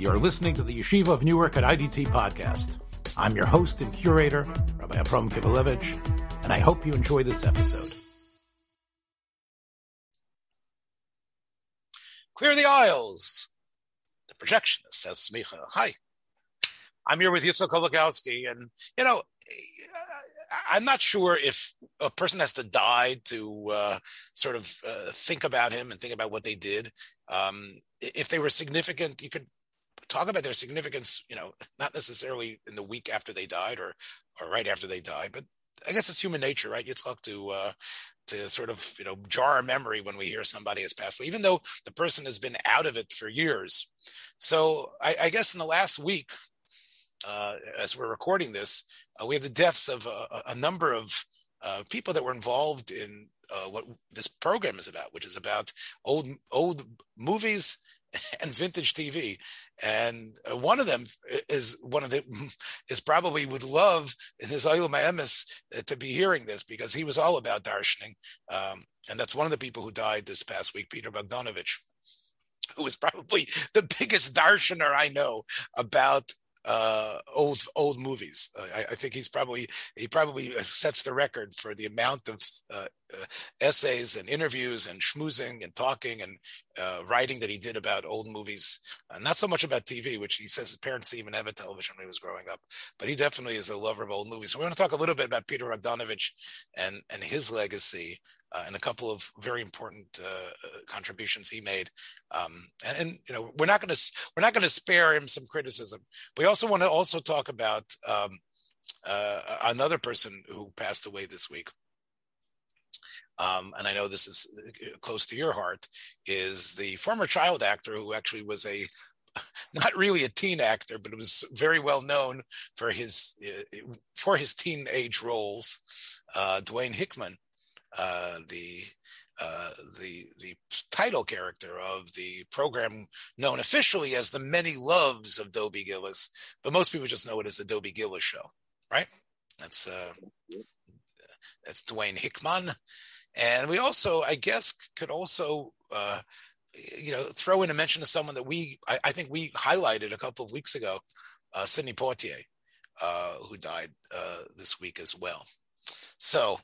You're listening to the Yeshiva of Newark at IDT podcast. I'm your host and curator, Rabbi Abram Kivlevitz, and I hope you enjoy this episode. Clear the aisles. The projectionist, Has Semicha. Hi. I'm here with Yitzhak Kolakowski, and you know, I'm not sure if a person has to die to uh, sort of uh, think about him and think about what they did. Um, if they were significant, you could talk about their significance. You know, not necessarily in the week after they died or or right after they died, but I guess it's human nature, right? Yitzchak to uh, to sort of you know jar our memory when we hear somebody has passed away, even though the person has been out of it for years. So I, I guess in the last week, uh, as we're recording this, uh, we have the deaths of a, a number of uh, people that were involved in uh, what this program is about, which is about old old movies and vintage TV. And uh, one of them is one of the is probably would love in his Ayul Emes uh, to be hearing this because he was all about darshaning. Um, and that's one of the people who died this past week, Peter Bogdanovich, who is probably the biggest darshaner I know about uh, old old movies. Uh, I, I, think he's probably he probably sets the record for the amount of uh, uh essays and interviews and schmoozing and talking and uh, writing that he did about old movies. not so much about TV, which he says his parents didn't even have a television when he was growing up. But he definitely is a lover of old movies. So we're going to talk a little bit about Peter Bogdanovich and and his legacy uh, and a couple of very important uh, uh contributions he made. Um, and, and, you know, we're not going to we're not going to spare him some criticism. We also want to also talk about um, uh, another person who passed away this week. Um, and I know this is uh, close to your heart, is the former child actor who actually was a not really a teen actor, but it was very well known for his for his teenage roles, uh, Dwayne Hickman, uh, the uh, the the title character of the program known officially as the Many Loves of Dobie Gillis, but most people just know it as the Dobie Gillis Show, right? That's uh, that's Dwayne Hickman, and we also, I guess, could also. Uh, you know, throw in a mention of someone that we, I, I think we highlighted a couple of weeks ago, uh, Sidney Poitier, uh, who died uh, this week as well. So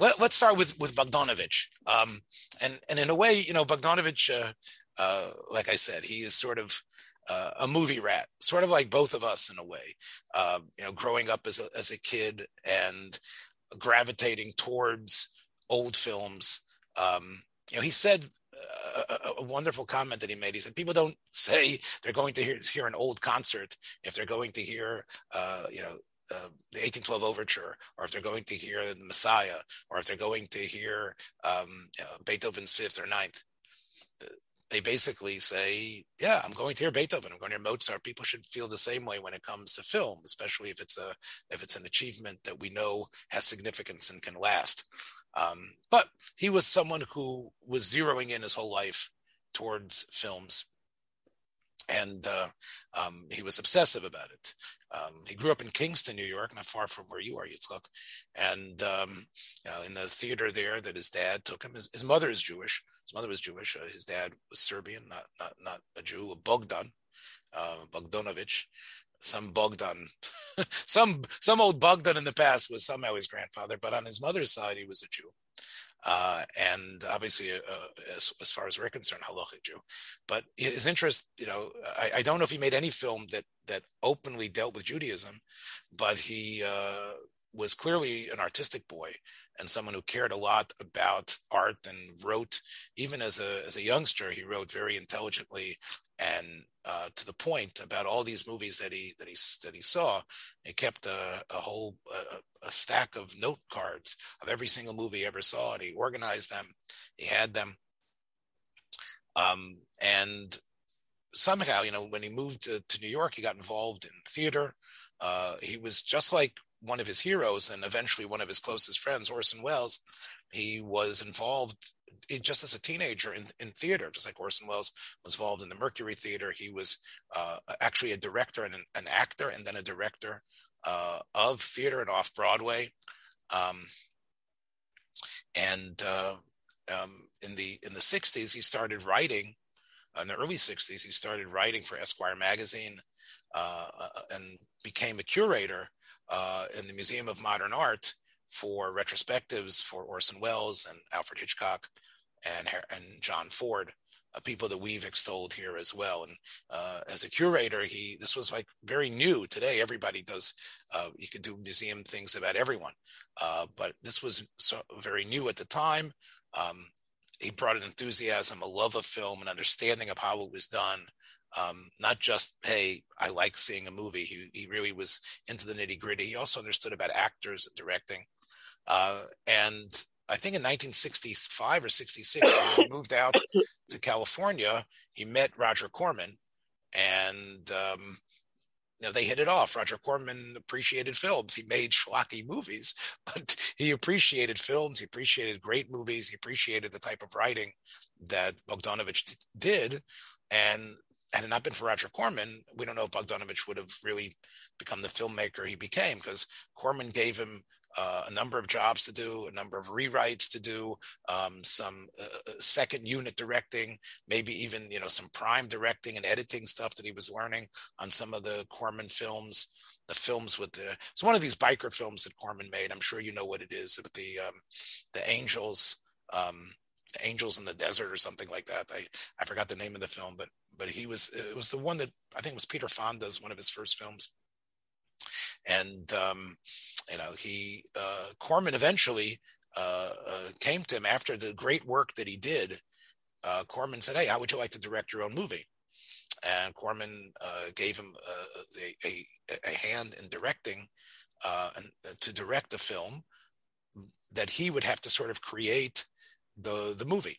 let, us start with with Bogdanovich. Um, and and in a way, you know, Bogdanovich, uh, uh, like I said, he is sort of uh, a movie rat, sort of like both of us in a way. Um, you know, growing up as a as a kid and gravitating towards old films. Um, you know, he said a, a, wonderful comment that he made. He said, "People don't say they're going to hear, hear an old concert if they're going to hear, uh, you know, uh, the 1812 overture, or if they're going to hear the Messiah, or if they're going to hear um, you know, Beethoven's fifth or ninth, they basically say, "Yeah, I'm going to hear Beethoven. I'm going to hear Mozart." People should feel the same way when it comes to film, especially if it's a if it's an achievement that we know has significance and can last. Um, but he was someone who was zeroing in his whole life towards films and uh, um, he was obsessive about it. Um, he grew up in Kingston, New York, not far from where you are, Yitzchak. And um, know, in the theater there, that his dad took him. His, his mother is Jewish. His mother was Jewish. Uh, his dad was Serbian, not not not a Jew. A Bogdan, uh, Bogdanovich, some Bogdan, some some old Bogdan in the past was somehow his grandfather, but on his mother's side, he was a Jew. Uh, and obviously, uh, as, as, far as we're concerned, halachic Jew. But his interest, you know, I, I, don't know if he made any film that that openly dealt with Judaism, but he uh, was clearly an artistic boy and someone who cared a lot about art and wrote. Even as a as a youngster, he wrote very intelligently and uh, to the point about all these movies that he that he that he saw. He kept a, a whole a, a, stack of note cards of every single movie he ever saw, and he organized them. He had them, um, and somehow, you know, when he moved to, to New York, he got involved in theater. Uh, he was just like one of his heroes and eventually one of his closest friends, Orson Welles. He was involved just as a teenager in, in theater, just like Orson Welles was involved in the Mercury Theater. He was uh, actually a director and an, an, actor, and then a director uh, of theater and off Broadway. Um, and uh, um, in the in the '60s, he started writing in the early 60s, he started writing for Esquire magazine uh, uh, and became a curator uh, in the Museum of Modern Art for retrospectives for Orson Welles and Alfred Hitchcock and, and John Ford. Uh, people that we've extolled here as well. And uh, as a curator, he this was like very new. Today, everybody does. Uh, you could do museum things about everyone, uh, but this was so very new at the time. Um, he brought an enthusiasm, a love of film, an understanding of how it was done. Um, not just hey, I like seeing a movie. He he really was into the nitty gritty. He also understood about actors and directing. Uh, and I think in 1965 or 66, when he moved out to California, he met Roger Corman, and um, you know they hit it off. Roger Corman appreciated films. He made schlocky movies, but he appreciated films. He appreciated great movies. He appreciated the type of writing that Bogdanovich did, and had it not been for Roger Corman, we don't know if Bogdanovich would have really become the filmmaker he became because Corman gave him uh, a number of jobs to do, a number of rewrites to do, um, some uh, uh, second unit directing, maybe even you know some prime directing and editing stuff that he was learning on some of the Corman films. The films with the it's one of these biker films that Corman made. I'm sure you know what it is, but the um, the angels. Um, Angels in the Desert or something like that. I, I forgot the name of the film, but but he was it was the one that I think was Peter Fonda's one of his first films and um, you know he uh, Corman eventually uh, uh, came to him after the great work that he did. Uh, Corman said, "Hey, how would you like to direct your own movie?" And Corman uh, gave him uh, a, a, a, hand in directing and to direct the film that he would have to sort of create the the movie.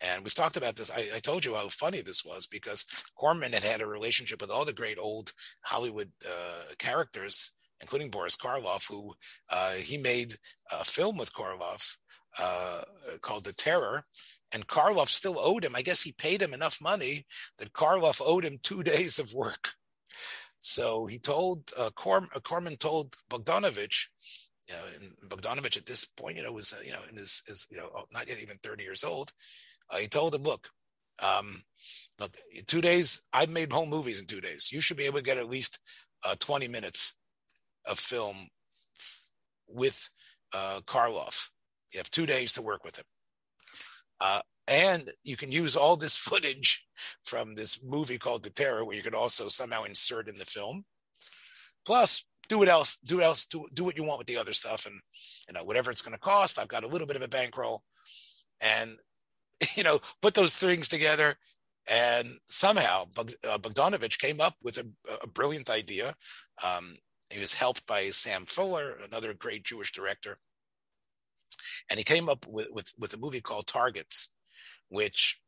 And we've talked about this. I, I, told you how funny this was because Corman had had a relationship with all the great old Hollywood uh, characters, including Boris Karloff, who uh, he made a film with Karloff uh, called The Terror. And Karloff still owed him. I guess he paid him enough money that Karloff owed him two days of work. So he told uh, Corm, uh, Corman told Bogdanovich, you know, and Bogdanovich at this point, you know, was uh, you know in his, his you know not yet even thirty years old. Uh, he told him, look, um, look, two days, I've made home movies in two days. You should be able to get at least uh, 20 minutes of film with uh, Karloff. You have two days to work with him. Uh, and you can use all this footage from this movie called The Terror, where you could also somehow insert in the film. Plus, do what else, do what else, do, do what you want with the other stuff, and you know whatever it's going to cost. I've got a little bit of a bankroll, and you know, put those things together. And somehow uh, Bogdanovich came up with a, a brilliant idea. Um, he was helped by Sam Fuller, another great Jewish director. And he came up with, with, with a movie called Targets, which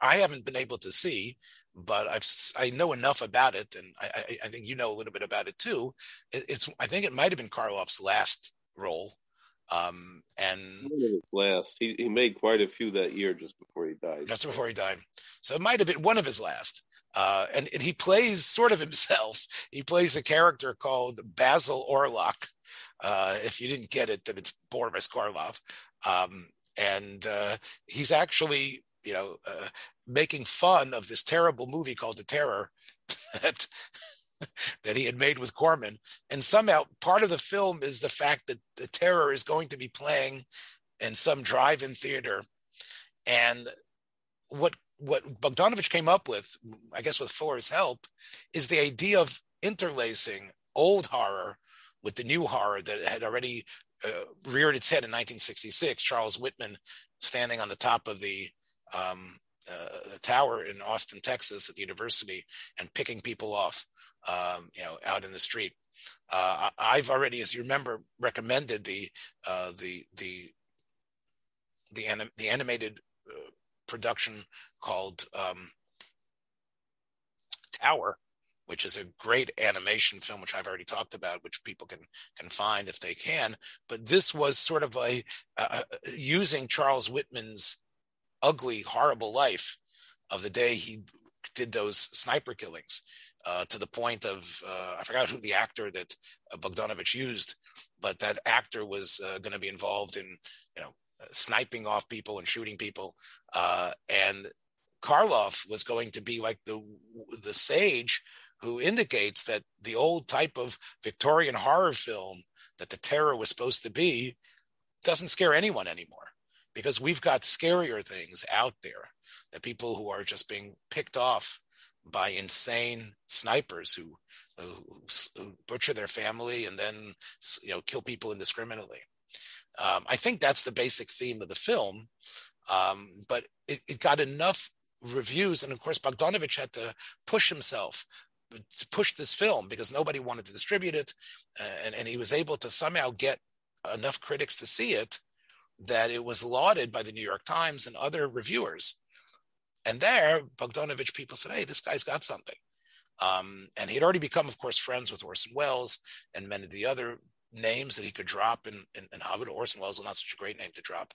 I haven't been able to see, but I've I know enough about it, and I, I, think you know a little bit about it too. It, it's I think it might have been Karloff's last role, um, and last, he, he made quite a few that year just before he died. Just before he died. So it might have been one of his last. Uh, and, and he plays sort of himself. He plays a character called Basil Orlok. Uh, if you didn't get it, then it's Boris Karloff. Um, and uh, he's actually, you know, uh, making fun of this terrible movie called The Terror that that he had made with Corman. And somehow part of the film is the fact that the terror is going to be playing in some drive-in theater. And what what Bogdanovich came up with, I guess with Fuller's help, is the idea of interlacing old horror with the new horror that had already uh, reared its head in 1966. Charles Whitman standing on the top of the um, uh, tower in Austin, Texas, at the university, and picking people off um, you know, out in the street. Uh, I've already, as you remember, recommended the uh, the the the, anim- the animated uh, production called um, Tower, which is a great animation film, which I've already talked about, which people can can find if they can. But this was sort of a using Charles Whitman's ugly, horrible life of the day he did those sniper killings uh, to the point of uh, I forgot who the actor that uh, Bogdanovich used, but that actor was uh, going to be involved in you know sniping off people and shooting people, uh, and Karloff was going to be like the the sage who indicates that the old type of Victorian horror film that the terror was supposed to be doesn't scare anyone anymore because we've got scarier things out there that people who are just being picked off by insane snipers who, who, who butcher their family and then you know kill people indiscriminately. Um, I think that's the basic theme of the film, um, but it, it, got enough reviews, and of course Bogdanovich had to push himself to push this film because nobody wanted to distribute it, uh, and, and he was able to somehow get enough critics to see it that it was lauded by the New York Times and other reviewers. And there, Bogdanovich people said, "Hey, this guy's got something." Um, and he had already become, of course, friends with Orson Welles and many of the other names that he could drop in, in, in Hollywood. Orson Welles was not such a great name to drop,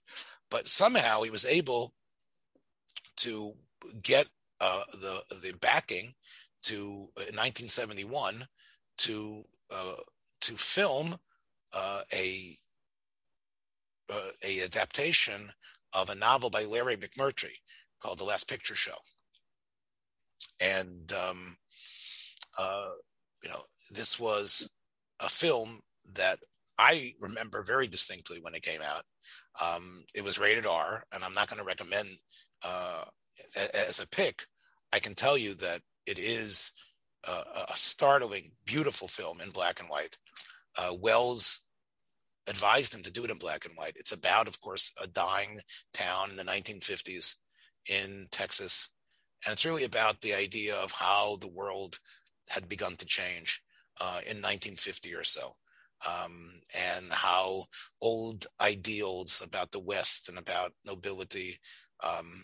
but somehow he was able to get uh, the the backing to in 1971 to uh, to film uh, a uh, a adaptation of a novel by Larry McMurtry called The Last Picture Show, and um, uh, you know this was a film that I remember very distinctly when it came out. Um, it was rated R, and I'm not going to recommend uh, as a pick. I can tell you that it is a, a startling, beautiful film in black and white. Uh, Welles advised him to do it in black and white. It's about, of course, a dying town in the 1950s in Texas. And it's really about the idea of how the world had begun to change uh, in 1950 or so um, and how old ideals about the West and about nobility um,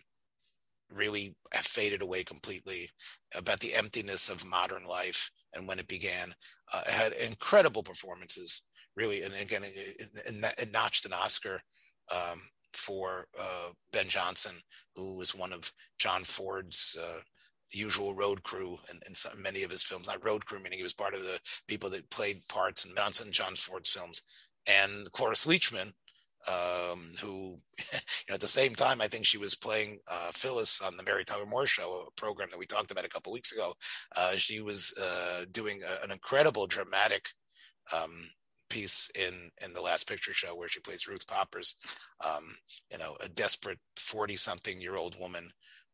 really have faded away completely, about the emptiness of modern life and when it began. Uh, it had incredible performances, really, and again, it, notched an Oscar um, for uh, Ben Johnson, who was one of John Ford's uh, usual road crew in, in some, many of his films. Not road crew, meaning he was part of the people that played parts in Johnson John Ford's films. And Cloris Leachman, um, who, you know, at the same time, I think she was playing uh, Phyllis on the Mary Tyler Moore Show, a program that we talked about a couple weeks ago. Uh, she was uh, doing a, an incredible dramatic um, piece in in the Last Picture Show where she plays Ruth Poppers, um, you know, a desperate forty something year old woman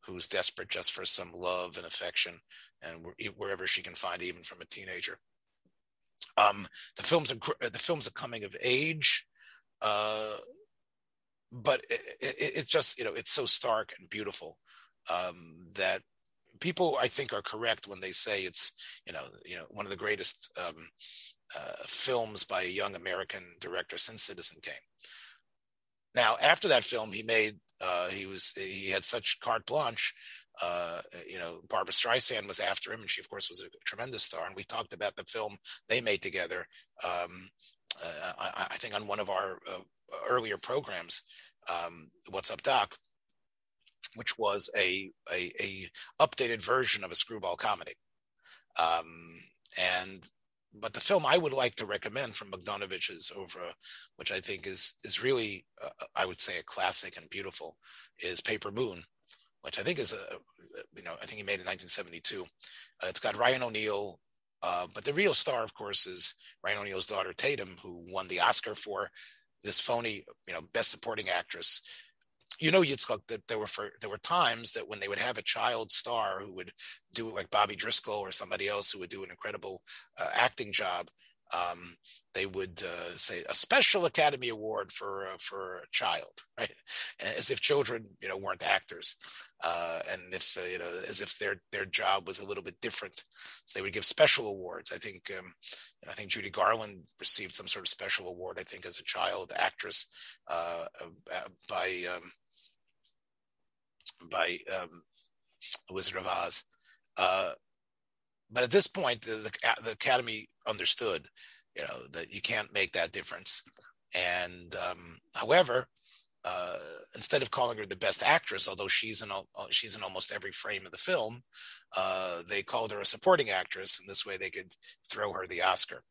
who's desperate just for some love and affection, and wherever she can find, even from a teenager. Um, the film's a the film's a coming of age, uh, but it, it, it, just you know it's so stark and beautiful um, that people I think are correct when they say it's you know you know one of the greatest um, uh, films by a young American director since Citizen Kane. Now, after that film, he made uh, he was he had such carte blanche. Uh, you know, Barbara Streisand was after him, and she, of course, was a tremendous star. And we talked about the film they made together. Um, uh, I, I, think on one of our uh, earlier programs, um, "What's Up, Doc," which was a, a, a updated version of a screwball comedy. Um, and but the film I would like to recommend from Bogdanovich's oeuvre, which I think is is really, uh, I would say, a classic and beautiful, is Paper Moon, which I think is a, you know, I think he made in 1972. Uh, it's got Ryan O'Neal, uh, but the real star, of course, is Ryan O'Neal's daughter Tatum, who won the Oscar for this phony, you know, Best Supporting Actress you know Yitzchak that there were for, there were times that when they would have a child star who would do it like Bobby Driscoll or somebody else who would do an incredible uh, acting job, um, they would uh, say a special Academy Award for uh, for a child, right? As if children, you know, weren't actors, uh, and if uh, you know, as if their their job was a little bit different, so they would give special awards. I think um, I think Judy Garland received some sort of special award. I think as a child actress uh, uh, by um, by um, Wizard of Oz. Uh, but at this point, the, the, the, Academy understood, you know, that you can't make that difference. And um, however, uh, instead of calling her the best actress, although she's in she's in almost every frame of the film, uh, they called her a supporting actress, and this way they could throw her the Oscar.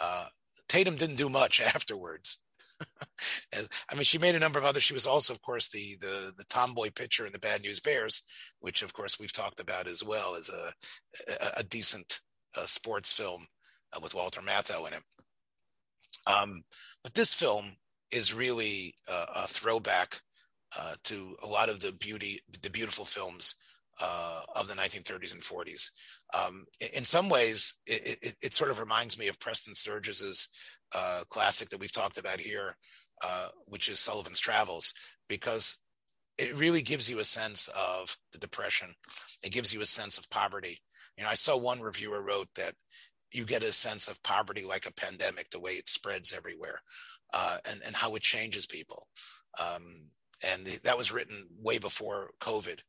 Uh, Tatum didn't do much afterwards. I mean, she made a number of other. She was also, of course, the the the tomboy pitcher in the Bad News Bears, which, of course, we've talked about as well as a a, a decent uh, sports film uh, with Walter Matthau in it. Um, but this film is really uh, a throwback uh, to a lot of the beauty, the beautiful films uh, of the 1930s and 40s. Um, in some ways, it, it, it, sort of reminds me of Preston Sturges's uh, classic that we've talked about here, uh, which is Sullivan's Travels, because it really gives you a sense of the depression. It gives you a sense of poverty. You know, I saw one reviewer wrote that you get a sense of poverty like a pandemic, the way it spreads everywhere, uh, and and how it changes people. Um, and that was written way before COVID.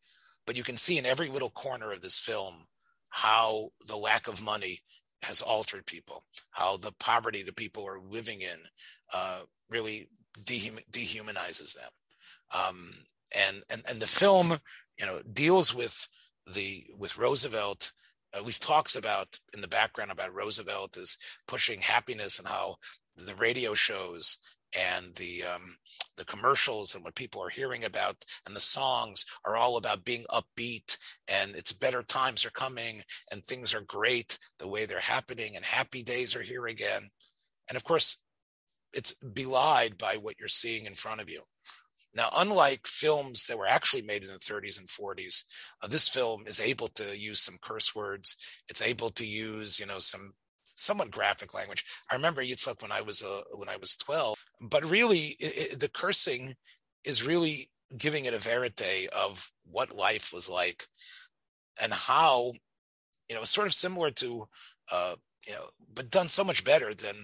But you can see in every little corner of this film how the lack of money has altered people, how the poverty the people are living in uh, really dehumanizes them. Um, and, and and the film, you know, deals with the with Roosevelt. At least talks about in the background about Roosevelt is pushing happiness and how the radio shows and the um, the commercials and what people are hearing about and the songs are all about being upbeat and it's better times are coming and things are great the way they're happening and happy days are here again. And of course it's belied by what you're seeing in front of you. Now unlike films that were actually made in the 30s and 40s uh, this film is able to use some curse words. It's able to use you know some somewhat graphic language. I remember Yitzhak when I was uh, when I was 12, but really it, it, the cursing is really giving it a verite of what life was like and how you know sort of similar to uh, you know but done so much better than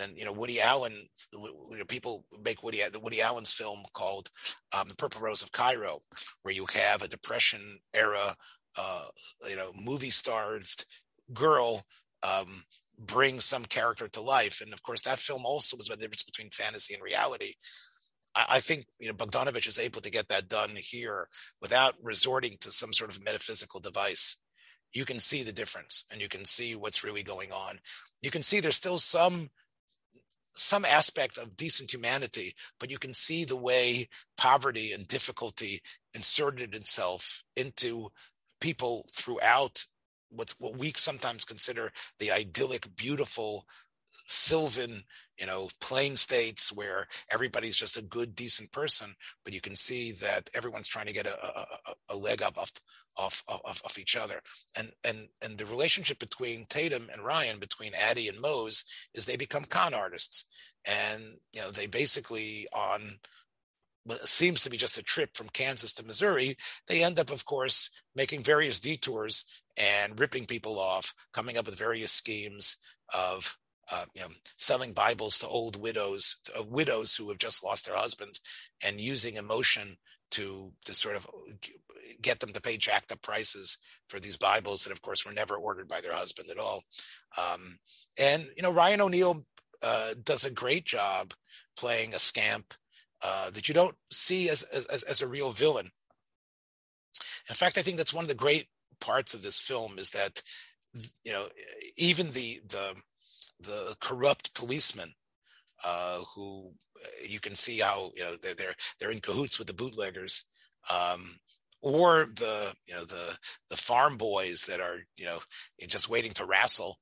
than you know Woody Allen. You know, people make Woody Woody Allen's film called um, The Purple Rose of Cairo, where you have a Depression era, uh, you know, movie starved girl um, bring some character to life. And of course, that film also was about the difference between fantasy and reality. I, I think you know Bogdanovich is able to get that done here without resorting to some sort of metaphysical device. You can see the difference, and you can see what's really going on. You can see there's still some some aspect of decent humanity, but you can see the way poverty and difficulty inserted itself into people throughout what's what we sometimes consider the idyllic, beautiful sylvan you know plain states where everybody's just a good decent person but you can see that everyone's trying to get a, a, a leg up off, off each other. And and and the relationship between tatum and ryan between addie and mose is they become con artists. And you know they basically on what seems to be just a trip from kansas to missouri they end up of course making various detours and ripping people off, coming up with various schemes of uh, you know, selling Bibles to old widows, to, uh, widows who have just lost their husbands, and using emotion to to sort of get them to pay jacked up prices for these Bibles that, of course, were never ordered by their husband at all. Um, and you know, Ryan O'Neal uh, does a great job playing a scamp uh, that you don't see as, as as a real villain. In fact, I think that's one of the great parts of this film is that you know even the the the corrupt policemen uh, who you can see how you know they're they're, they're in cahoots with the bootleggers um, or the you know the the farm boys that are you know just waiting to wrestle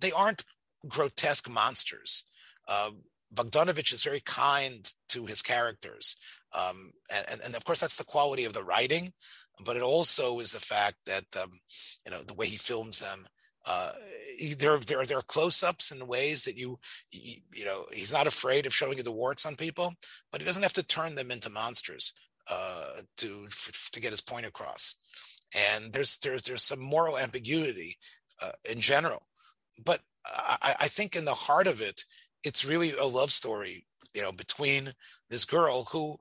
they aren't grotesque monsters. Uh, Bogdanovich is very kind to his characters um, and, and of course that's the quality of the writing but it also is the fact that um, you know the way he films them. Uh, there, there, there are close-ups in ways that you, you, you know, he's not afraid of showing you the warts on people, but he doesn't have to turn them into monsters uh, to to get his point across. And there's there's there's some moral ambiguity uh, in general, but I, I think in the heart of it, it's really a love story, you know, between this girl who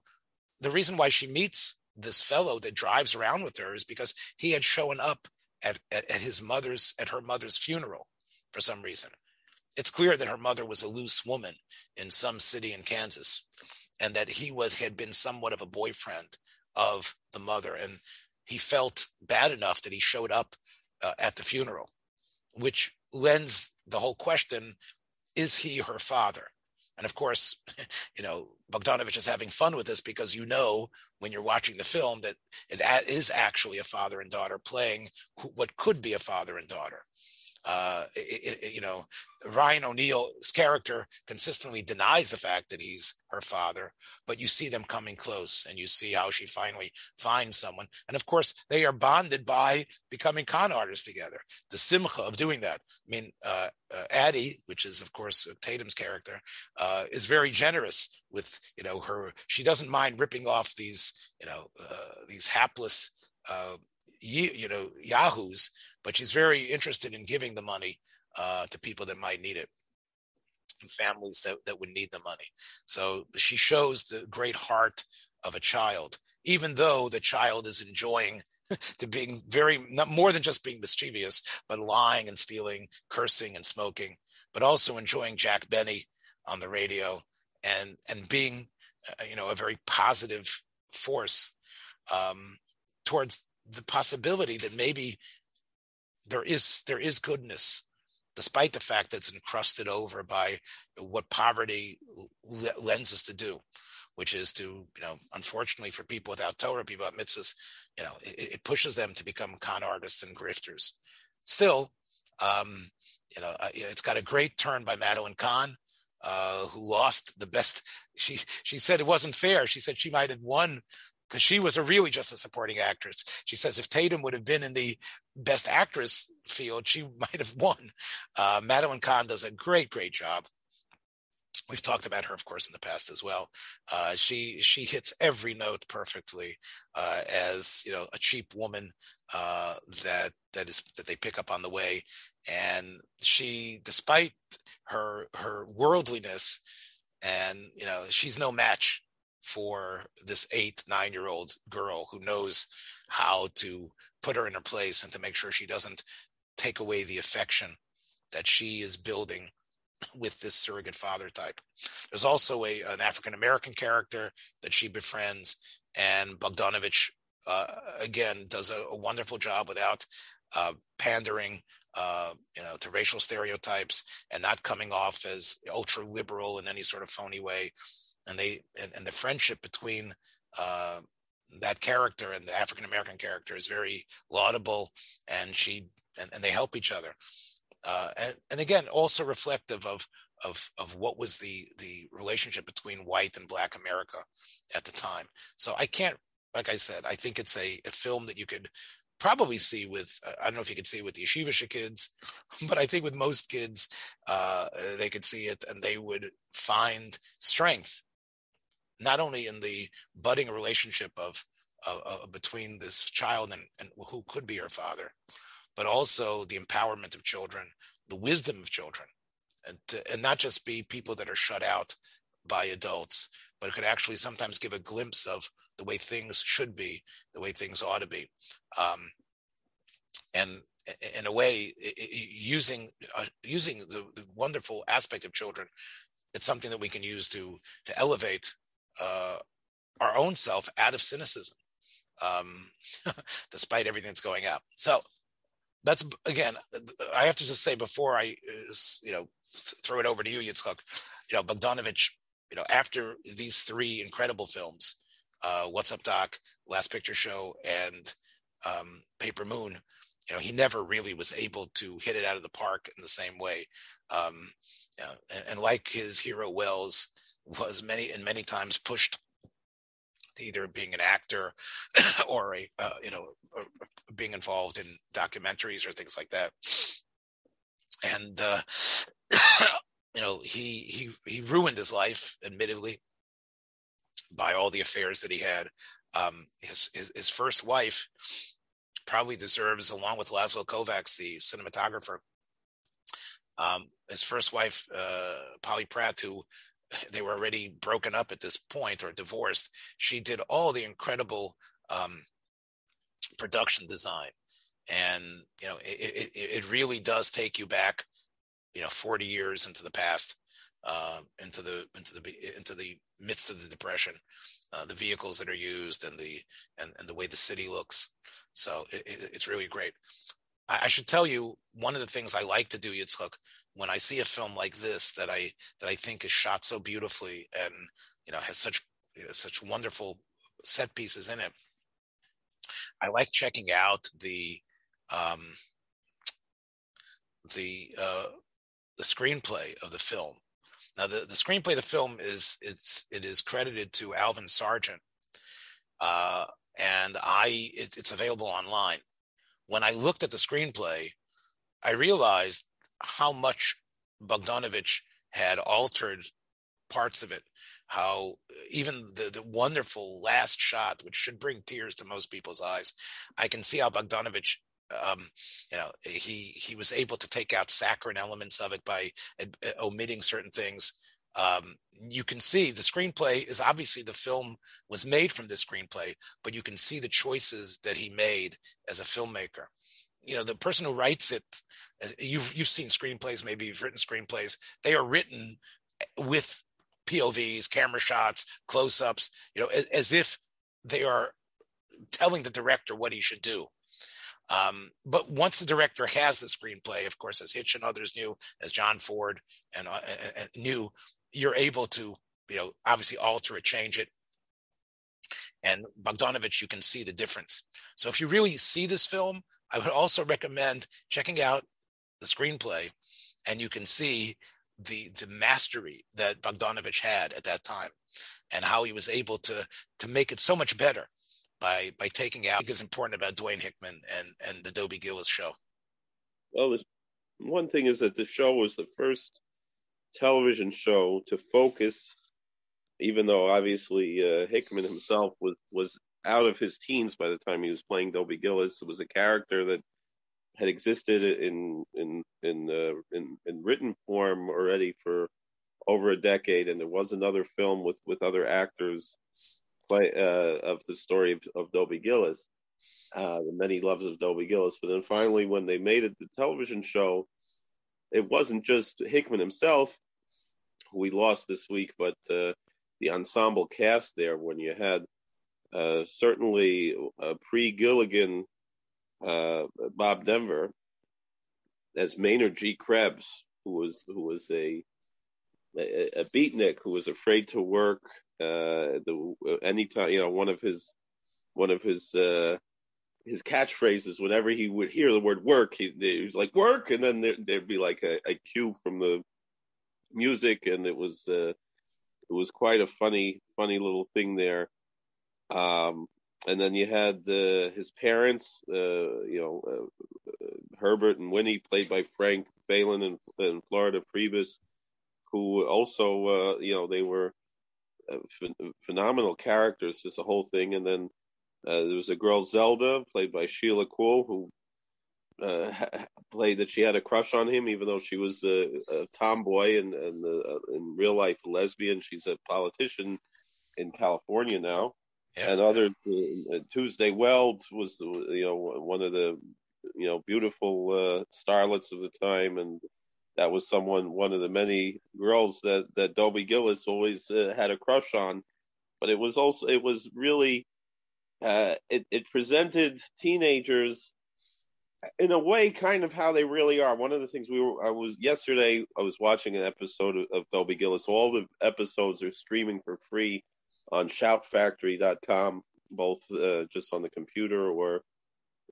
the reason why she meets this fellow that drives around with her is because he had shown up at, at, at his mother's at her mother's funeral for some reason. It's clear that her mother was a loose woman in some city in Kansas, and that he was had been somewhat of a boyfriend of the mother, and he felt bad enough that he showed up uh, at the funeral, which lends the whole question: Is he her father? And of course, you know, Bogdanovich is having fun with this because you know when you're watching the film that it is actually a father and daughter playing what could be a father and daughter uh, it, it, you know, Ryan O'Neal's character consistently denies the fact that he's her father, but you see them coming close and you see how she finally finds someone. And of course, they are bonded by becoming con artists together. The simcha of doing that. I mean, uh, uh, Addie, which is of course Tatum's character, uh, is very generous with, you know, her, she doesn't mind ripping off these, you know, uh, these hapless, uh, you know, yahoos but she's very interested in giving the money uh, to people that might need it and families that, that would need the money. So she shows the great heart of a child, even though the child is enjoying to being very not more than just being mischievous, but lying and stealing, cursing and smoking, but also enjoying Jack Benny on the radio and and being uh, you know a very positive force um, towards the possibility that maybe there is there is goodness despite the fact that it's encrusted over by what poverty lends us to do, which is to, you know, unfortunately for people without Torah, people without mitzvahs, you know, it, it pushes them to become con artists and grifters. Still, um, you know, it's got a great turn by Madeline Kahn, uh, who lost the best. She she said it wasn't fair. She said she might have won because she was a really just a supporting actress. She says if Tatum would have been in the best actress field, she might have won. Uh, Madeline Kahn does a great, great job. We've talked about her, of course, in the past as well. Uh, she she hits every note perfectly uh, as you know a cheap woman uh, that that is that they pick up on the way, and she, despite her her worldliness, and you know she's no match for this eight, nine year old girl who knows how to put her in her place and to make sure she doesn't take away the affection that she is building with this surrogate father type. There's also a an African American character that she befriends, and Bogdanovich uh, again does a, a, wonderful job without uh, pandering, uh, you know, to racial stereotypes and not coming off as ultra liberal in any sort of phony way and they and, and the friendship between uh, that character and the African American character is very laudable, and she and, and they help each other, uh, and and again also reflective of of of what was the the relationship between white and black America at the time. So I can't, like I said, I think it's a, a film that you could probably see with uh, I don't know if you could see it with the yeshiva kids, but I think with most kids uh, they could see it and they would find strength not only in the budding relationship of between this child and, and who could be her father, but also the empowerment of children, the wisdom of children, and, to, and not just be people that are shut out by adults, but could actually sometimes give a glimpse of the way things should be, the way things ought to be. Um, and in a way, using uh, using the, the, wonderful aspect of children, it's something that we can use to to elevate uh, our own self out of cynicism, um, despite everything that's going out. So that's again, I have to just say before I, you know, throw it over to you, Yitzchak, you know, Bogdanovich, you know, after these three incredible films, uh, What's Up Doc, Last Picture Show, and um, Paper Moon, you know, he never really was able to hit it out of the park in the same way. Um, you know, and, and, like his hero Welles, was many and many times pushed to either being an actor or a uh, you know being involved in documentaries or things like that. And uh, you know he he he ruined his life admittedly by all the affairs that he had. Um, his, his, his first wife probably deserves along with Laszlo Kovacs the cinematographer um, his first wife uh, Polly Platt who they were already broken up at this point or divorced. She did all the incredible um, production design, and you know it, it, it really does take you back, you know, forty years into the past, uh, into the into the into the midst of the depression, uh, the vehicles that are used and the and, and the way the city looks. So it, it's really great. I, I should tell you one of the things I like to do, Yitzchak, when I see a film like this that I that I think is shot so beautifully and you know has such you know, such wonderful set pieces in it, I like checking out the um, the uh, the screenplay of the film. Now, the, the screenplay of the film is it's it is credited to Alvin Sargent, uh, and I it, it's available online. When I looked at the screenplay, I realized how much Bogdanovich had altered parts of it. How even the, the wonderful last shot, which should bring tears to most people's eyes, I can see how Bogdanovich um, you know, he he was able to take out saccharine elements of it by uh, omitting certain things. Um, you can see the screenplay is obviously the film was made from this screenplay, but you can see the choices that he made as a filmmaker. You know, the person who writes it, uh, you've you've seen screenplays, maybe you've written screenplays. They are written with POVs, camera shots, close-ups. You know, as, as if they are telling the director what he should do. Um, but once the director has the screenplay, of course, as Hitch and others knew, as John Ford and, uh, and knew, you're able to, you know, obviously alter it, change it. And Bogdanovich, you can see the difference. So if you really see this film, I would also recommend checking out the screenplay, and you can see the the mastery that Bogdanovich had at that time, and how he was able to to make it so much better by by taking out is important about Dwayne Hickman and and the Dobie Gillis show? Well, one thing is that the show was the first television show to focus, even though obviously uh, Hickman himself was was out of his teens by the time he was playing Dobie Gillis. It was a character that had existed in in in uh, in, in written form already for over a decade, and there was another film with with other actors play uh, of the story of, of Dobie Gillis, uh, the many loves of Dobie Gillis. But then finally, when they made it the television show, it wasn't just Hickman himself, who we lost this week, but uh, the ensemble cast there. When you had uh, certainly uh, pre Gilligan uh, Bob Denver as Maynard G. Krebs, who was who was a a, a beatnik who was afraid to work uh, the anytime you know one of his one of his his catchphrases whenever he would hear the word work he, he was like work and then there, would be like a, a, cue from the music and it was uh, it was quite a funny funny little thing there um, and then you had uh, his parents uh, you know uh, Herbert and Winnie played by Frank Faylen and, and Florida Friebus who also uh, you know they were uh, ph- phenomenal characters, just the whole thing. And then uh, there was a girl Zelda, played by Sheila Kuehl, who uh, played that she had a crush on him, even though she was a, a tomboy and, and uh, in real life a lesbian. She's a politician in California now. Yeah. And other uh, Tuesday Weld was you know one of the you know beautiful uh, starlets of the time, and that was someone, one of the many girls that that Dobie Gillis always uh, had a crush on. But it was also it was really uh, it it presented teenagers in a way kind of how they really are. One of the things we were I was yesterday I was watching an episode of, of Dobie Gillis. All the episodes are streaming for free on shoutfactory.com, both uh, just on the computer or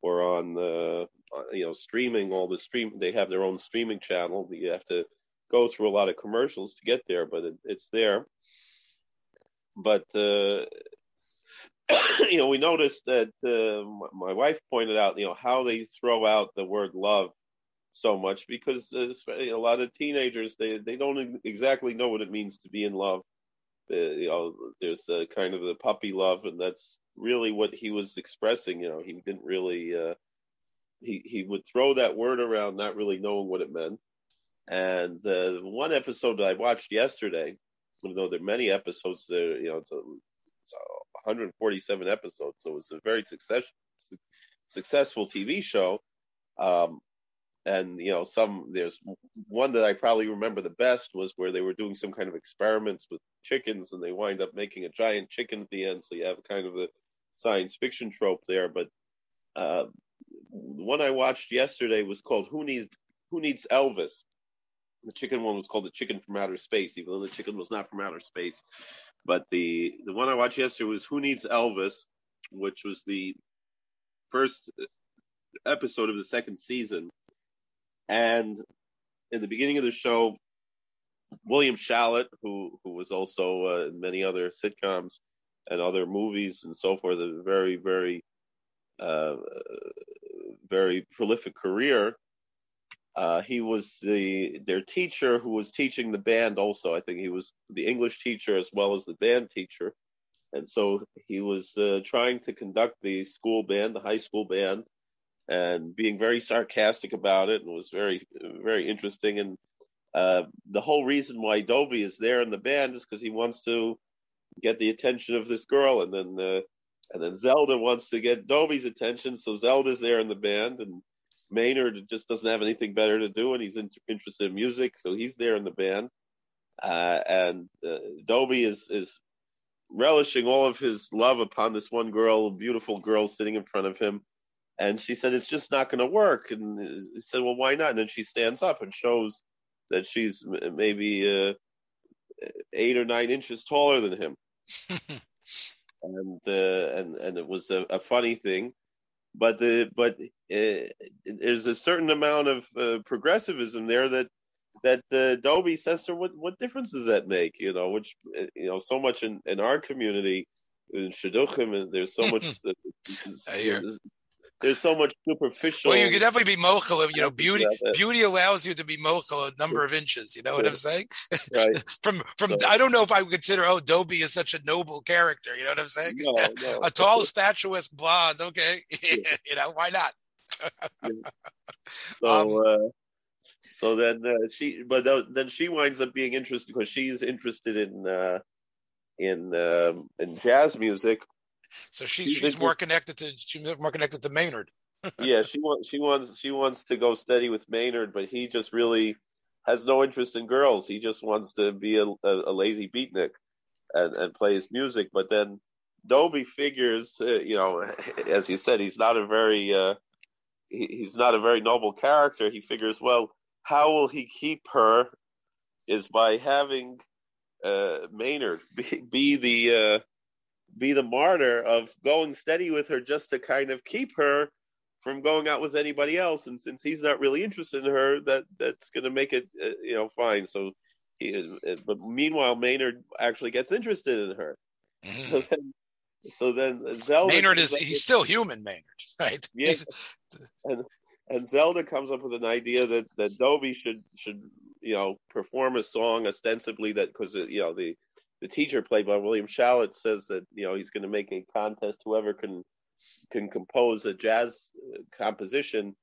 or on the uh, you know streaming all the stream they have their own streaming channel you have to go through a lot of commercials to get there but it, it's there. But uh, you know we noticed that uh, my wife pointed out you know how they throw out the word love so much because uh, a lot of teenagers they they don't exactly know what it means to be in love uh, you know there's a kind of the puppy love and that's really what he was expressing you know he didn't really uh, he he would throw that word around, not really knowing what it meant. And the one episode that I watched yesterday, even though there are many episodes there, you know, it's, a, it's a 147 episodes, so it's a very success, successful TV show. Um, and you know, some there's one that I probably remember the best was where they were doing some kind of experiments with chickens, and they wind up making a giant chicken at the end. So you have kind of a science fiction trope there, but uh, the one I watched yesterday was called Who Needs Who Needs Elvis, the chicken one was called the chicken from outer space, even though the chicken was not from outer space. But the the one I watched yesterday was Who Needs Elvis, which was the first episode of the second season. And in the beginning of the show, William Schallert, who who was also uh, in many other sitcoms and other movies and so forth, a very very uh, very prolific career. Uh, he was the their teacher who was teaching the band. Also, I think he was the English teacher as well as the band teacher, and so he was uh, trying to conduct the school band, the high school band, and being very sarcastic about it, and was very very interesting. And uh, the whole reason why Dobie is there in the band is because he wants to get the attention of this girl, and then uh, and then Zelda wants to get Dobie's attention, so Zelda's there in the band, and Maynard just doesn't have anything better to do, and he's in, interested in music, so he's there in the band. Uh, and uh, Dobie is is relishing all of his love upon this one girl, beautiful girl sitting in front of him. And she said, "It's just not going to work." And he said, "Well, why not?" And then she stands up and shows that she's maybe uh, eight or nine inches taller than him. and uh, and and it was a, a funny thing but the but uh, there's a certain amount of uh, progressivism there that that uh, Dobie says to her, what what difference does that make? You know, which uh, you know so much in, in our community in Shidduchim, and there's so much. there's so much superficial. Well, you could definitely be mochel. You know, beauty beauty allows you to be mochel a number of inches. You know what I'm saying? Right. from from so, I don't know if I would consider oh Dobie is such a noble character. You know what I'm saying? No, no. a tall, statuesque blonde. Okay, you know why not? so. Um, uh, so then uh, she, but then she winds up being interested because she's interested in uh, in um, in jazz music, so she's she's more connected to she's more connected to Maynard. yeah, she wants she wants she wants to go steady with Maynard, but he just really has no interest in girls. He just wants to be a, a, a lazy beatnik and and play his music. But then Dobie figures, uh, you know, as you said, he's not a very uh, he, he's not a very noble character. He figures, well, how will he keep her? Is by having uh, Maynard be, be the uh, be the martyr of going steady with her just to kind of keep her from going out with anybody else. And since he's not really interested in her, that that's going to make it, uh, you know, fine. So he is, uh, but meanwhile, Maynard actually gets interested in her. Mm. So then, so then Zelda. Maynard is, he's still human, Maynard, right? Yes. and, and Zelda comes up with an idea that, that Dobie should, should, you know, perform a song ostensibly that, cause, you know, the, the teacher played by William Schallert says that you know he's going to make a contest whoever can can compose a jazz uh, composition.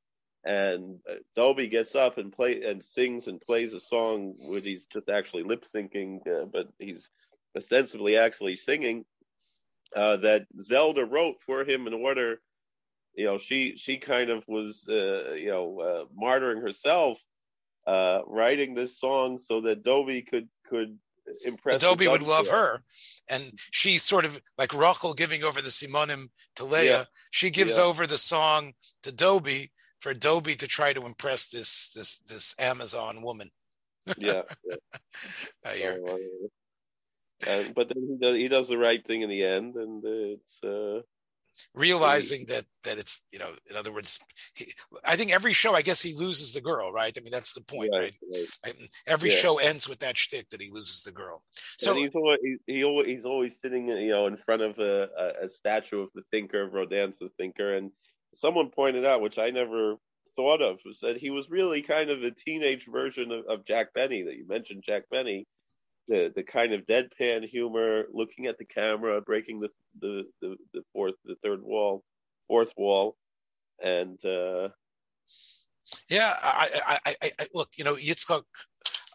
And Dobie gets up and play and sings and plays a song where he's just actually lip syncing uh, but he's ostensibly actually singing uh, that Zelda wrote for him in order you know she she kind of was uh, you know uh, martyring herself writing this song so that Dobie could could impressed. Dobie would love her, and she's sort of like Rachel giving over the simanim to Leah. Yeah. She gives yeah. over the song to Dobie for Dobie to try to impress this this this Amazon woman. yeah, yeah. uh, and, but then he does, he does the right thing in the end, and it's uh, realizing that that it's you know in other words he, i think every show i guess he loses the girl right i mean that's the point right, right? right. every yeah. show ends with that shtick that he loses the girl so and he's always he, always, he's always sitting you know in front of a, a, a statue of the thinker of rodin's the thinker and someone pointed out which i never thought of was that he was really kind of the teenage version of, of jack benny that you mentioned jack benny the the kind of deadpan humor, looking at the camera, breaking the the the, the fourth the third wall, fourth wall, and uh, yeah, I, I, I, I look, you know, Yitzchak,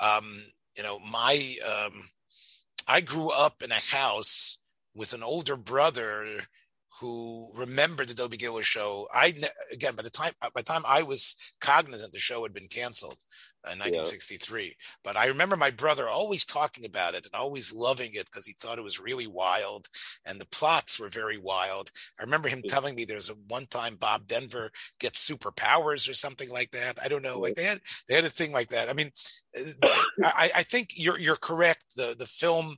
um, you know, my um, I grew up in a house with an older brother who remembered the Dobie Gillis show. I again by the time by the time I was cognizant the show had been canceled. In 1963. Yeah. But I remember my brother always talking about it and always loving it because he thought it was really wild and the plots were very wild. I remember him telling me there's a one time Bob Denver gets superpowers or something like that. I don't know. Like they had they had a thing like that. I mean, uh, I, I think you're you're correct. The the film,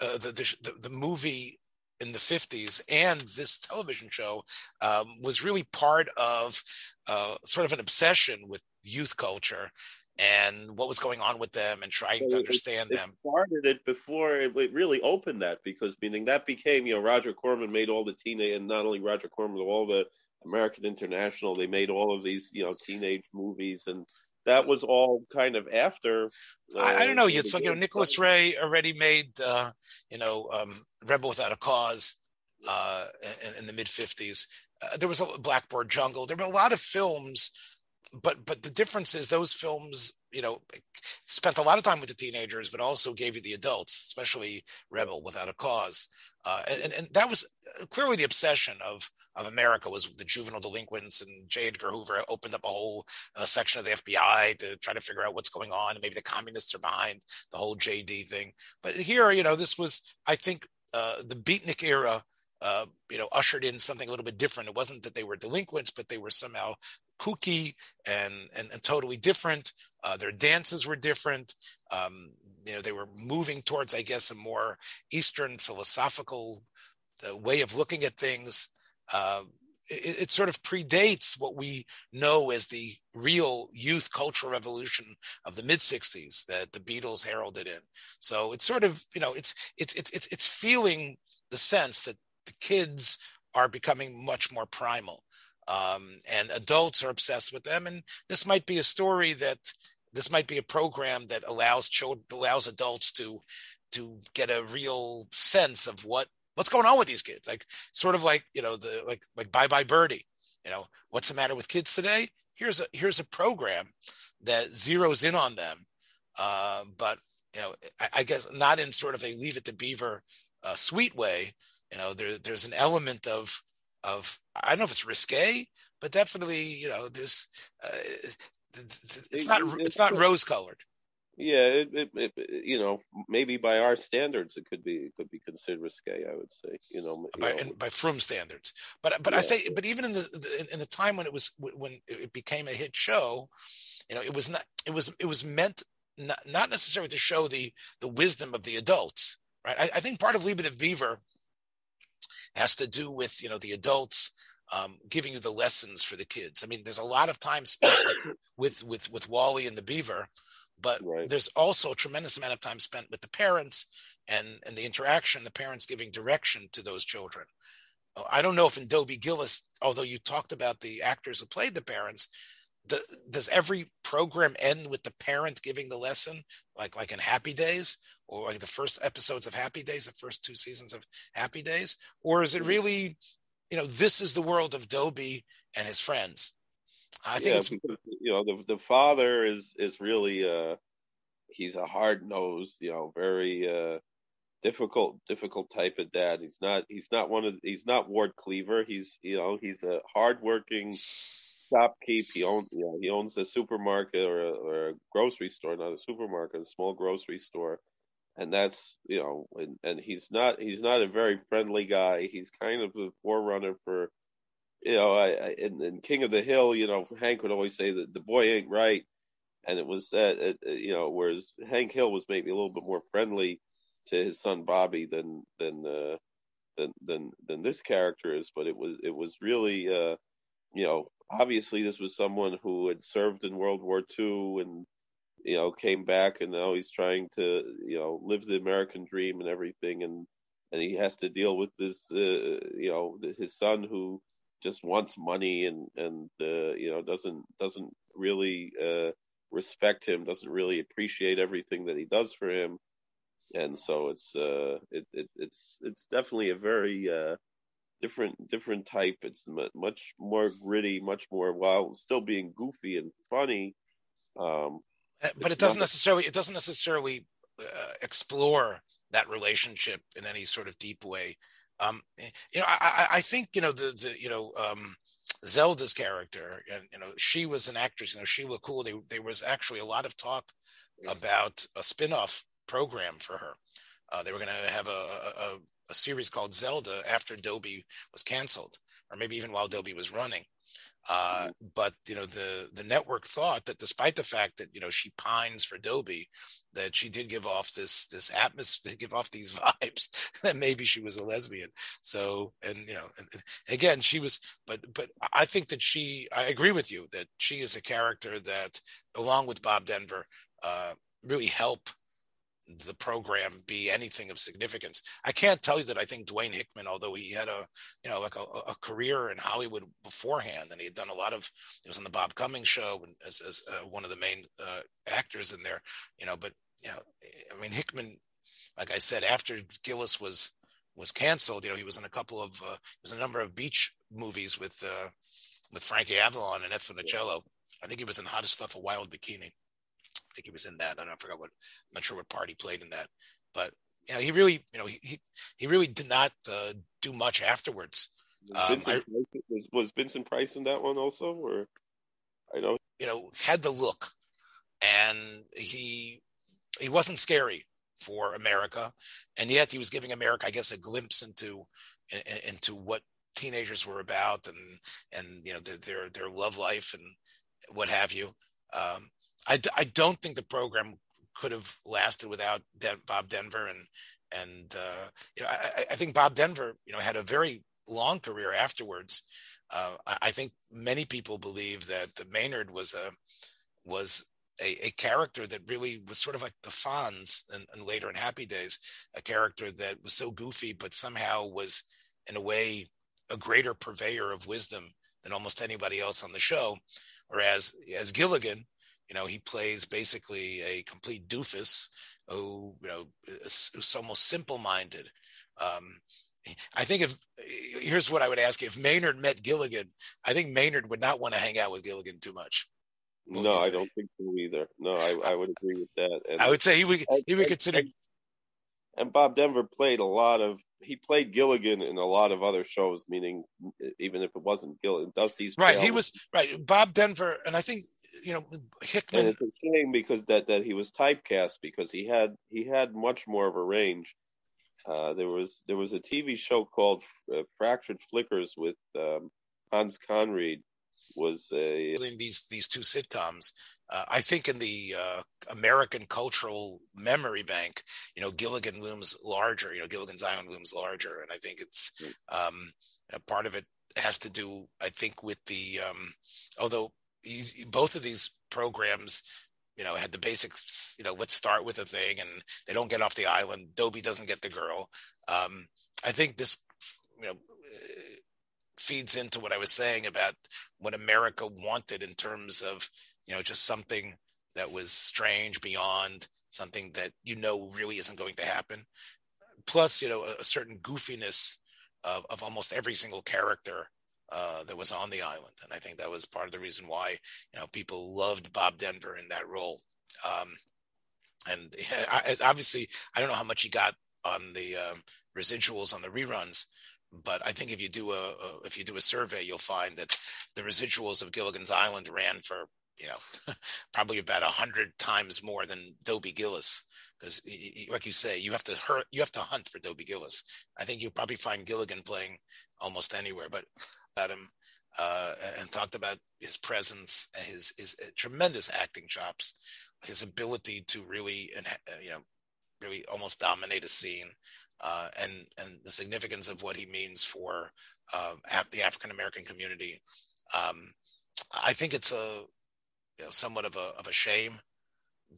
uh, the, the the movie in the 50s and this television show um, was really part of uh, sort of an obsession with youth culture and what was going on with them and trying so to understand it, them. It started it before it really opened that because meaning that became you know Roger Corman made all the teenage and not only Roger Corman but all the American International they made all of these you know teenage movies and that was all kind of after. Uh, I, I, don't know. You so you know Nicholas Ray already made uh, you know um, Rebel Without a Cause uh, in, in the mid '50s. Uh, there was a Blackboard Jungle. There were a lot of films but but the difference is those films you know spent a lot of time with the teenagers but also gave you the adults especially rebel without a cause uh, and, and that was clearly the obsession of of America was the juvenile delinquents, and J. Edgar Hoover opened up a whole uh, section of the FBI to try to figure out what's going on, and maybe the communists are behind the whole JD thing. But here, you know, this was, I think, uh, the beatnik era. Uh, you know, ushered in something a little bit different. It wasn't that they were delinquents, but they were somehow kooky and, and, and totally different. Uh, their dances were different. Um, you know, they were moving towards, I guess, a more Eastern philosophical uh, way of looking at things. Uh, it, it, sort of predates what we know as the real youth cultural revolution of the mid 60s that the Beatles heralded in. So it's sort of, you know, it's it's it's it's, it's feeling the sense that the kids are becoming much more primal um, and adults are obsessed with them. And this might be a story that this might be a program that allows children, allows adults to to get a real sense of what what's going on with these kids. Like sort of like you know the like like Bye Bye Birdie. You know what's the matter with kids today? Here's a here's a program that zeroes in on them, uh, but you know I, I, guess not in sort of a Leave It to Beaver uh, sweet way. You know there there's an element of of I don't know if it's risque, but definitely you know there's uh, it's not it's not rose colored. Yeah, it, it, it, you know maybe by our standards it could be it could be considered risque. I would say you know you by know. by frum standards, but but yeah. I say but even in the in the time when it was when it became a hit show, you know it was not it was it was meant not, not necessarily to show the the wisdom of the adults, right? I, I think part of Leave It Beaver has to do with you know the adults um, giving you the lessons for the kids. I mean, there's a lot of time spent with with with, with Wally and the Beaver, but right. there's also a tremendous amount of time spent with the parents and and the interaction, the parents giving direction to those children. Oh, I don't know if in Dobie Gillis, although you talked about the actors who played the parents, the, does every program end with the parent giving the lesson, like like in Happy Days, or like the first episodes of Happy Days, the first two seasons of Happy Days, or is it really, you know, this is the world of Dobie and his friends? I think yeah, it's because, you know the the father is is really uh he's a hard nosed, you know, very uh difficult difficult type of dad. He's not he's not one of he's not Ward Cleaver. He's you know he's a hardworking shopkeep. He owns you know he owns a supermarket or a, or a grocery store, not a supermarket, a small grocery store and that's you know and, and he's not he's not a very friendly guy. He's kind of the forerunner for you know I, I in, in, king of the hill you know hank would always say that the boy ain't right. And it was that you know whereas hank hill was maybe a little bit more friendly to his son bobby than than uh than than than this character is. But it was it was really uh you know obviously this was someone who had served in world war ii and you know, came back and now he's trying to, you know, live the American dream and everything, and and he has to deal with this, uh, you know, his son who just wants money and and uh, you know doesn't doesn't really uh, respect him, doesn't really appreciate everything that he does for him, and so it's uh, it, it it's it's definitely a very uh, different different type. It's much more gritty, much more while still being goofy and funny. Um, but it doesn't necessarily it doesn't necessarily uh, explore that relationship in any sort of deep way. Um, you know, I, I, think you know the the you know um, Zelda's character, and you know, she was an actress. You know, she looked cool. They, there was actually a lot of talk about a spin-off program for her. Uh, they were going to have a, a, a, series called Zelda after Dobie was canceled, or maybe even while Dobie was running. Uh, but you know the the network thought that despite the fact that you know she pines for Dobie, that she did give off this this atmosphere, give off these vibes that maybe she was a lesbian. So and you know and, again she was, but but I think that she I agree with you that she is a character that along with Bob Denver uh, really help the program be anything of significance. I can't tell you that I think Dwayne Hickman, although he had a you know like a, a career in Hollywood beforehand, and he had done a lot of he was on the Bob Cummings show and as, as uh, one of the main uh, actors in there, you know. But you know, I mean Hickman, like I said, after Gillis was was canceled, you know, he was in a couple of uh, he was in a number of beach movies with uh, with Frankie Avalon and Ed Funicello. I think he was in How to Stuff a Wild Bikini. I think he was in that. I don't know, I forgot what. I'm not sure what part he played in that, but yeah, he really, you know, he he really did not uh, do much afterwards. Um, I, was, was Vincent Price in that one also, or I know you know had the look, and he he wasn't scary for America, and yet he was giving America, I guess, a glimpse into into what teenagers were about, and and you know their their, their love life and what have you. Um, I, I don't think the program could have lasted without De- Bob Denver and and uh, you know I, I, think Bob Denver you know had a very long career afterwards. Uh, I, I, think many people believe that Maynard was a was a, a, character that really was sort of like the Fonz and, and later in Happy Days, a character that was so goofy but somehow was in a way a greater purveyor of wisdom than almost anybody else on the show. Whereas as Gilligan, you know, he plays basically a complete doofus who, you know, is, is almost simple-minded. Um, I think if here's what I would ask: If Maynard met Gilligan, I think Maynard would not want to hang out with Gilligan too much. What no, I don't think so either. No, I, I would agree with that. And I would say he would he would consider. And Bob Denver played a lot of. He played Gilligan in a lot of other shows, meaning even if it wasn't Gilligan, Dusty's. Right, he was right. Bob Denver, and I think you know Hickman. And it's a shame because that that he was typecast because he had he had much more of a range. Uh, there was there was a TV show called uh, Fractured Flickers with um, Hans Conried. Was a these these two sitcoms. Uh, I think in the uh, American cultural memory bank, you know, Gilligan looms larger. You know, Gilligan's Island looms larger, and I think it's hmm. um, part of it has to do, I think, with the um, although both of these programs you know had the basics you know let's start with a thing and they don't get off the island. Dobie doesn't get the girl. Um, i think this you know feeds into what i was saying about what america wanted in terms of you know just something that was strange beyond something that you know really isn't going to happen. Plus you know a, a certain goofiness of, of almost every single character uh, that was on the island, and I think that was part of the reason why you know people loved Bob Denver in that role. Um, and I, obviously, I don't know how much he got on the um, residuals on the reruns, but I think if you do a, a, if you do a survey, you'll find that the residuals of Gilligan's Island ran for you know probably about a hundred times more than Dobie Gillis because like you say you have to hurt you have to hunt for Dobie Gillis. I think you'll probably find Gilligan playing almost anywhere, but about him uh, and talked about his presence, his his uh, tremendous acting chops, his ability to really uh, you know really almost dominate a scene, uh, and and the significance of what he means for uh, the African American community. Um, I think it's a you know, somewhat of a of a shame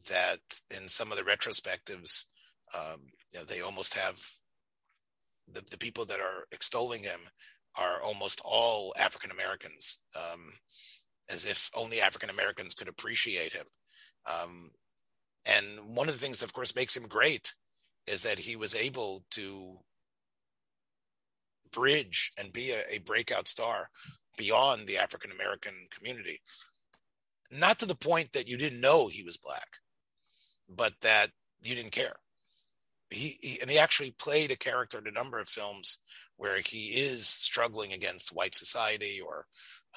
that in some of the retrospectives, um, you know, they almost have the, the people that are extolling him are almost all African Americans, um, as if only African Americans could appreciate him. Um, and one of the things, that, of course, makes him great is that he was able to bridge and be a, a breakout star beyond the African American community. Not to the point that you didn't know he was black, but that you didn't care. He, he and he actually played a character in a number of films where he is struggling against white society or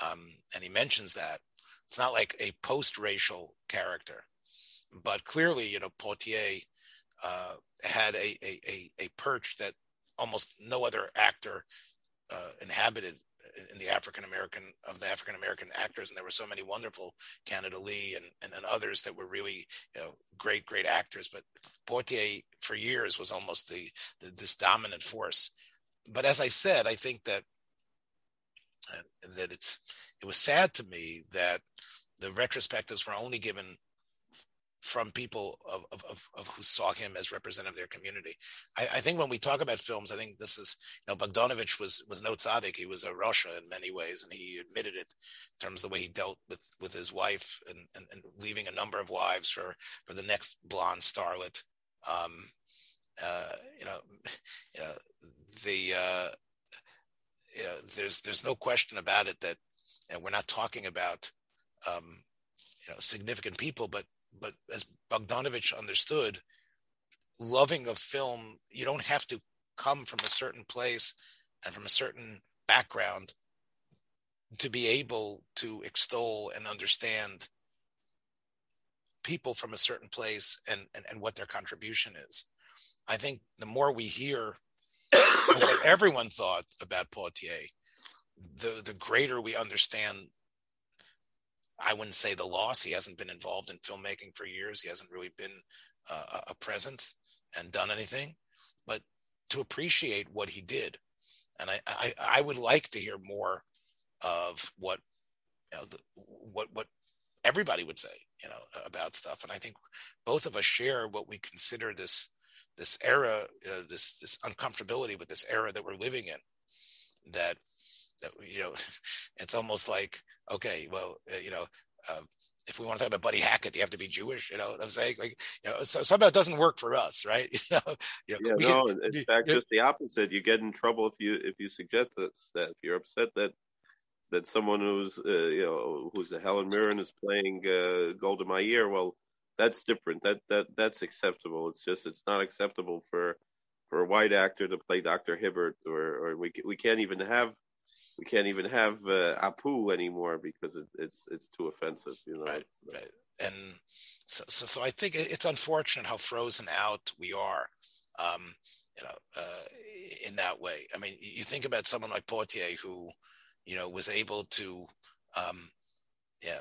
um, and he mentions that it's not like a post-racial character, but clearly, you know, Poitier uh, had a, a, a a perch that almost no other actor uh, inhabited in the African American of the African American actors, and there were so many wonderful Canada Lee and, and, and others that were really you know, great great actors. But Poitier for years was almost the, the, this dominant force. But as I said, I think that uh, that it's it was sad to me that the retrospectives were only given from people of, of, of, who saw him as representative of their community. I, I, think when we talk about films, I think this is, you know, Bogdanovich was, was no tzaddik. He was a rasha in many ways, and he admitted it in terms of the way he dealt with, with his wife and, and, and leaving a number of wives for, for the next blonde starlet. Um, uh, you know, you know, the, uh, you know, there's, there's no question about it that know, we're not talking about, um, you know, significant people, but but as Bogdanovich understood, loving a film, you don't have to come from a certain place and from a certain background to be able to extol and understand people from a certain place and, and, and what their contribution is. I think the more we hear what everyone thought about Poitier, the, the greater we understand I wouldn't say the loss. He hasn't been involved in filmmaking for years. He hasn't really been uh, a presence and done anything, but to appreciate what he did. And I, I, I would like to hear more of what, you know, the, what, what everybody would say, you know, about stuff. And I think both of us share what we consider this, this era, uh, this, this uncomfortability with this era that we're living in, that, that, you know, it's almost like, okay, well, uh, you know, uh, if we want to talk about Buddy Hackett, you have to be Jewish. You know what I'm saying? Like, you know, so somehow it doesn't work for us, right? You know, you know yeah, no. Can, in fact, just the opposite. You get in trouble if you if you suggest that, that if you're upset that that someone who's uh, you know who's a Helen Mirren is playing uh, Golda Meir. Well, that's different. That that that's acceptable. It's just it's not acceptable for for a white actor to play Dr. Hibbert, or or we we can't even have we can't even have uh, Apu anymore because it, it's it's too offensive. You know, right, right. And so, so, so, I think it's unfortunate how frozen out we are. Um, you know, uh, in that way. I mean, you think about someone like Poitier who, you know, was able to, um, yeah,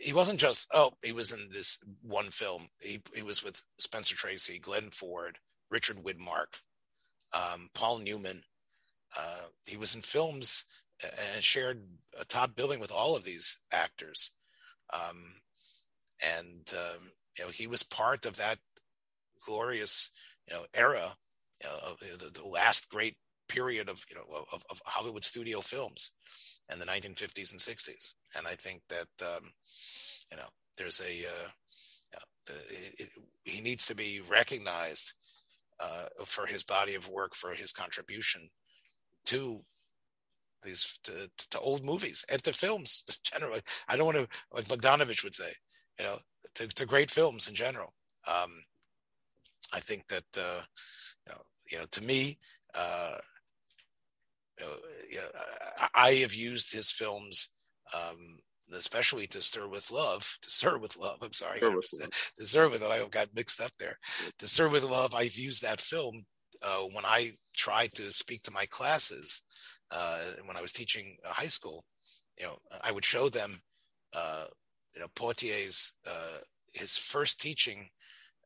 he wasn't just oh, he was in this one film. He he was with Spencer Tracy, Glenn Ford, Richard Widmark, um, Paul Newman. Uh, he was in films and shared a top billing with all of these actors. Um, and um, you know, he was part of that glorious you know era, you know, the, the, last great period of you know of, of, Hollywood studio films in the 1950s and 60s. And I think that um, you know there's a uh, the, it, he needs to be recognized uh, for his body of work, for his contribution to these to, to, old movies and to films generally. I don't want to, like Bogdanovich would say, you know, to, to great films in general. Um, I think that, uh, you know, you know, to me, uh, you know, you know, I have used his films, um, especially to stir with love, to serve with love. I'm sorry, stir with love. to serve with love. I got mixed up there. To serve with love, I've used that film uh, when I tried to speak to my classes uh, when I was teaching high school, you know, I would show them, uh, you know, Poitier's uh, his first teaching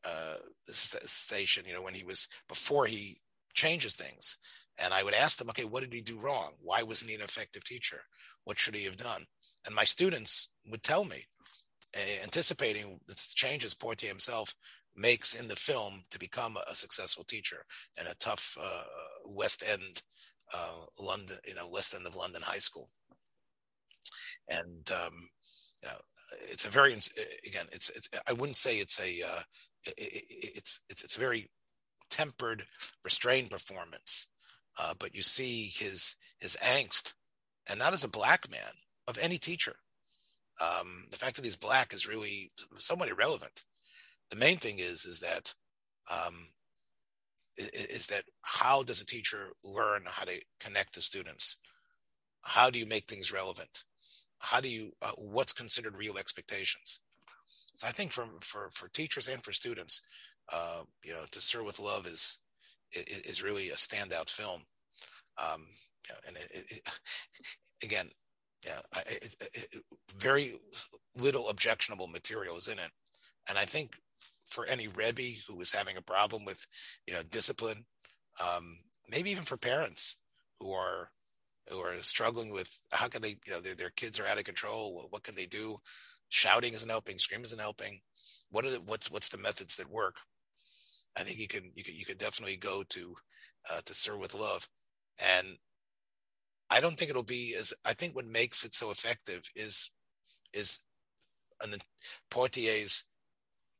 uh, st- station. You know, when he was before he changes things, and I would ask them, okay, what did he do wrong? Why wasn't he an effective teacher? What should he have done? And my students would tell me, anticipating the changes Poitier himself makes in the film to become a, successful teacher in a tough uh, West End uh, London, you know, West End of London High School. And um, you know, it's a very again, it's it's I wouldn't say it's a uh, it, it, it's it's it's a very tempered, restrained performance, uh, but you see his his angst, and not as a black man of any teacher. Um, the fact that he's black is really somewhat irrelevant. The main thing is is that um, is that how does a teacher learn how to connect to students? How do you make things relevant? how do you uh, what's considered real expectations? So I think for for for teachers and for students, uh, you know, to serve with love is is really a standout film. Um, and it, it, again, yeah, it, very little objectionable material is in it, and I think for any Rebbe who is having a problem with, you know, discipline, um, maybe even for parents who are who are struggling with how can they, you know, their their kids are out of control. What, what can they do? Shouting isn't helping. Screaming isn't helping. What are the, what's what's the methods that work? I think you can you can you can definitely go to uh, to serve with love, and I don't think it'll be as I think what makes it so effective is is an Poitier's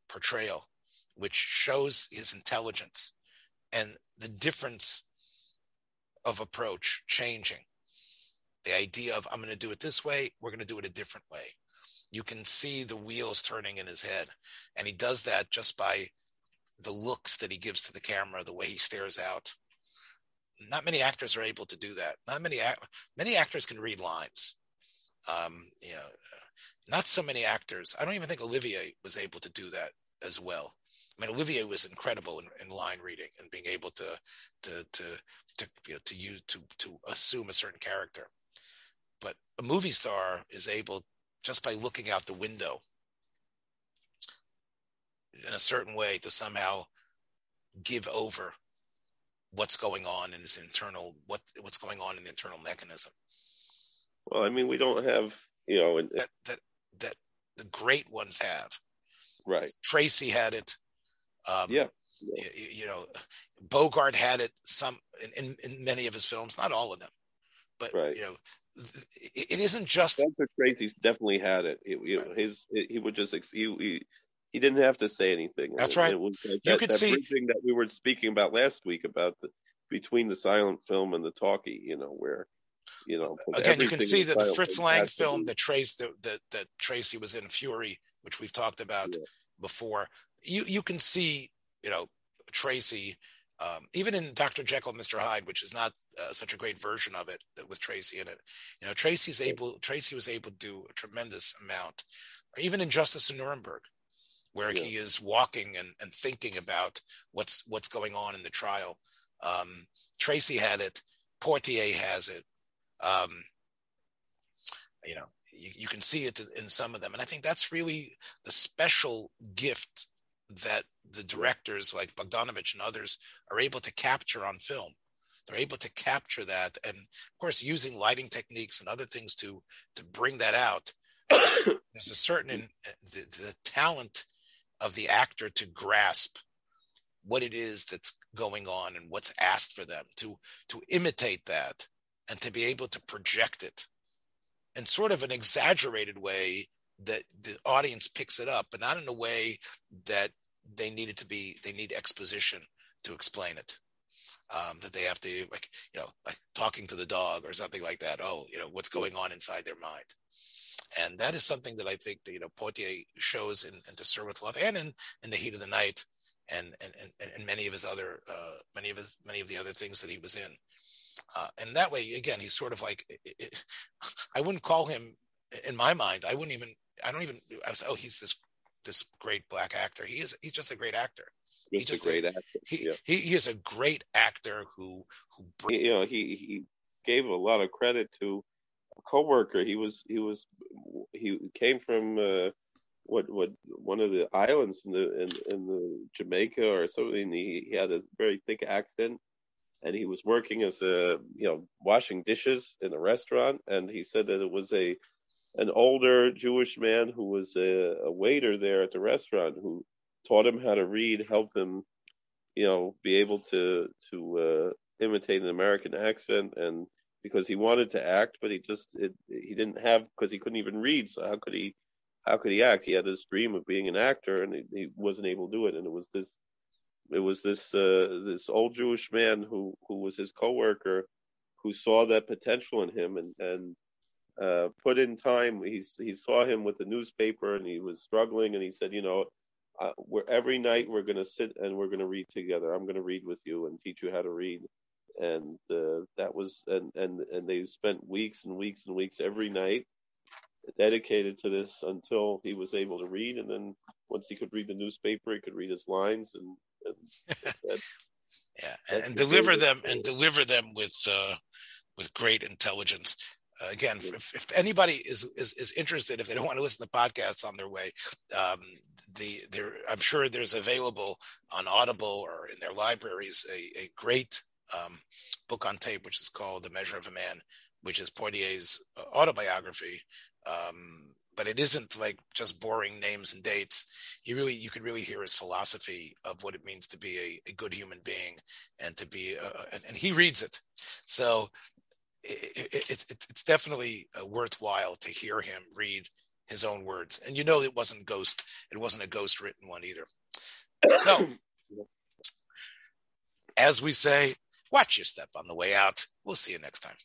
portrayal, which shows his intelligence and the difference of approach changing. The idea of I'm going to do it this way, we're going to do it a different way. You can see the wheels turning in his head, and he does that just by the looks that he gives to the camera, the way he stares out. Not many actors are able to do that. Not many many actors can read lines. Um, you know, not so many actors. I don't even think Olivier was able to do that as well. I mean, Olivier was incredible in, in line reading and being able to to to to you know, to use to to assume a certain character. But a movie star is able just by looking out the window in a certain way to somehow give over what's going on in his internal what what's going on in the internal mechanism. Well, I mean, we don't have you know that that that the great ones have. Right. Tracy had it. Um, yeah. You, you, know, Bogart had it some in, in, many of his films, not all of them, but right. you know, it, it isn't just Spencer Tracy's definitely had it. it you know, his he would just he, he he didn't have to say anything. That's right. Like you could that see that we were speaking about last week about the between the silent film and the talkie. You know where. You know, again, you can see that the Fritz Lang film that Trace that, that that Tracy was in Fury, which we've talked about yeah. before. You you can see, you know, Tracy um, even in Dr. Jekyll and Mr. Hyde, which is not uh, such a great version of it with Tracy in it, you know, Tracy's able, Tracy was able to do a tremendous amount, or even in Justice in Nuremberg, where yeah. he is walking and, and thinking about what's what's going on in the trial. Um, Tracy had it. Poitier has it. Um, you know, you, you, can see it in some of them, and I think that's really the special gift that the directors like Bogdanovich and others are able to capture on film. They're able to capture that, and of course, using lighting techniques and other things to to bring that out. There's a certain the, the talent of the actor to grasp what it is that's going on and what's asked for them to to imitate that and to be able to project it in sort of an exaggerated way that the audience picks it up but not in a way that they need it to be they need exposition to explain it. Um, that they have to like you know like talking to the dog or something like that. Oh you know what's going on inside their mind and that is something that I think that, you know Poitier shows in, in To Serve with Love and in, in The Heat of the Night and and, and, and many of his other uh, many of his many of the other things that he was in. Uh, and that way, again, he's sort of like it, it, I wouldn't call him in my mind. I wouldn't even. I don't even. I was oh, he's this this great black actor. He is. He's just a great actor. He's just a great actor. He, yeah. he he is a great actor who who. Brings- you know, he he gave a lot of credit to coworker. He was he was he came from uh, what what one of the islands in the in, in the Jamaica or something. He, he had a very thick accent, and he was working as a you know washing dishes in a restaurant. And he said that it was a an older Jewish man who was a, a waiter there at the restaurant who taught him how to read, helped him, you know, be able to to uh, imitate an American accent and because he wanted to act, but he just it, he didn't have because he couldn't even read. So how could he how could he act? He had this dream of being an actor, and he, he wasn't able to do it. And it was this it was this uh, this old Jewish man who who was his coworker who saw that potential in him and and uh, put in time. He he saw him with the newspaper, and he was struggling, and he said, you know. Uh, we're every night we're going to sit and we're going to read together. I'm going to read with you and teach you how to read and uh, that was and and and they spent weeks and weeks and weeks every night dedicated to this until he was able to read, and then once he could read the newspaper, he could read his lines, and, and that, yeah, and, and deliver them and deliver them with uh, with great intelligence. Uh, again, if, if, anybody is, is is interested, if they don't want to listen to podcasts on their way, um, the there I'm sure there's available on Audible or in their libraries a, a great um, book on tape, which is called The Measure of a Man, which is Poitier's uh, autobiography. Um, but it isn't like just boring names and dates. He really, you could really hear his philosophy of what it means to be a, a good human being and to be, uh, and, and, he reads it. So it, it, it, it's definitely uh, worthwhile to hear him read his own words. And you know, it wasn't ghost. It wasn't a ghost written one either. So, as we say, watch your step on the way out. We'll see you next time.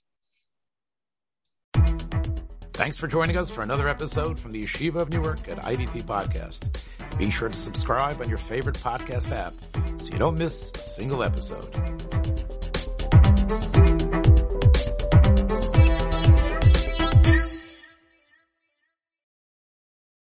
Thanks for joining us for another episode from the Yeshiva of Newark at IDT Podcast. Be sure to subscribe on your favorite podcast app so you don't miss a single episode.